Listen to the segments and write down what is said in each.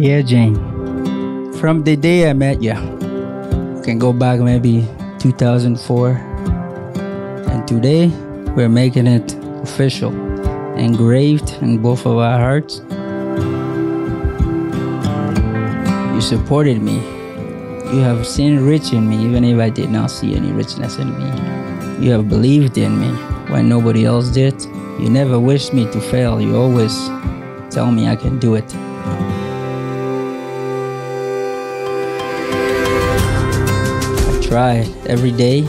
Dear Jane, from the day I met you, can go back maybe 2004, and today we're making it official, engraved in both of our hearts. You supported me. You have seen rich in me, even if I did not see any richness in me. You have believed in me when nobody else did. You never wished me to fail. You always tell me I can do it. Try every day.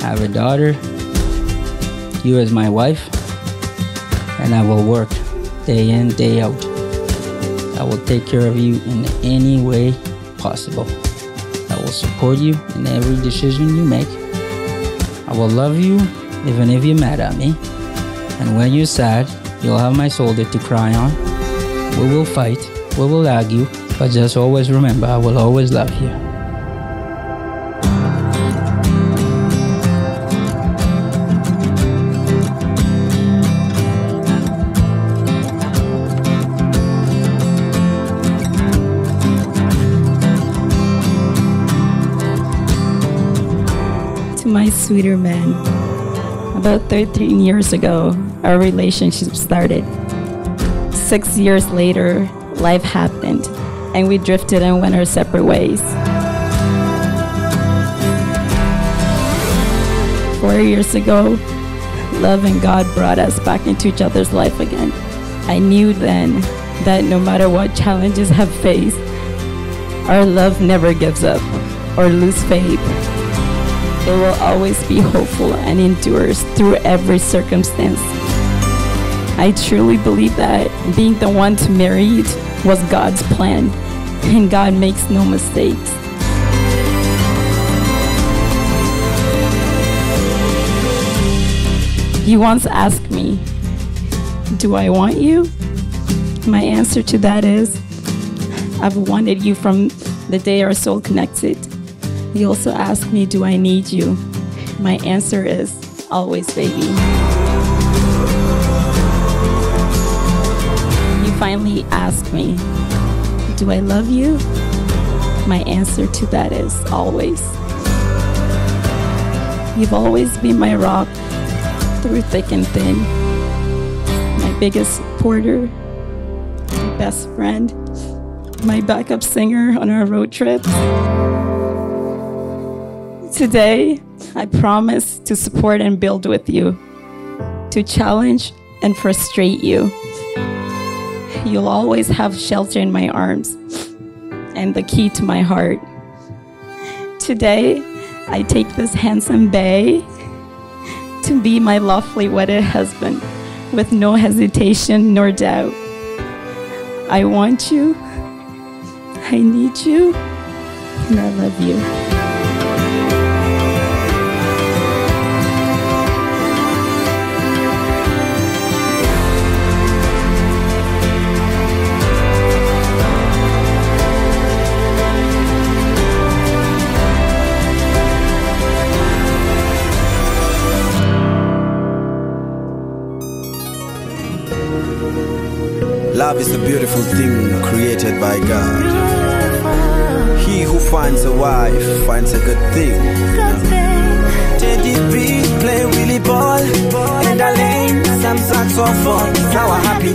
I have a daughter, you as my wife, and I will work day in, day out. I will take care of you in any way possible. I will support you in every decision you make. I will love you even if you're mad at me. And when you're sad, you'll have my shoulder to cry on. We will fight, we will argue, but just always remember I will always love you. To my sweeter man, about 13 years ago, our relationship started. Six years later, life happened, and we drifted and went our separate ways. Four years ago, love and God brought us back into each other's life again. I knew then that no matter what challenges have faced, our love never gives up or lose faith. It will always be hopeful and endures through every circumstance. I truly believe that being the one to marry was God's plan, and God makes no mistakes. You once asked me, Do I want you? My answer to that is, I've wanted you from the day our soul connected. You also asked me, Do I need you? My answer is, Always, baby. You finally asked me, Do I love you? My answer to that is, Always. You've always been my rock through thick and thin, my biggest supporter, my best friend, my backup singer on our road trips. Today, I promise to support and build with you, to challenge and frustrate you. You'll always have shelter in my arms and the key to my heart. Today, I take this handsome bay to be my lawfully wedded husband with no hesitation nor doubt. I want you, I need you, and I love you. Love is a beautiful thing created by God. He who finds a wife finds a good thing. Teddy B play Willie ball in the lane, some saxophone. Now a happy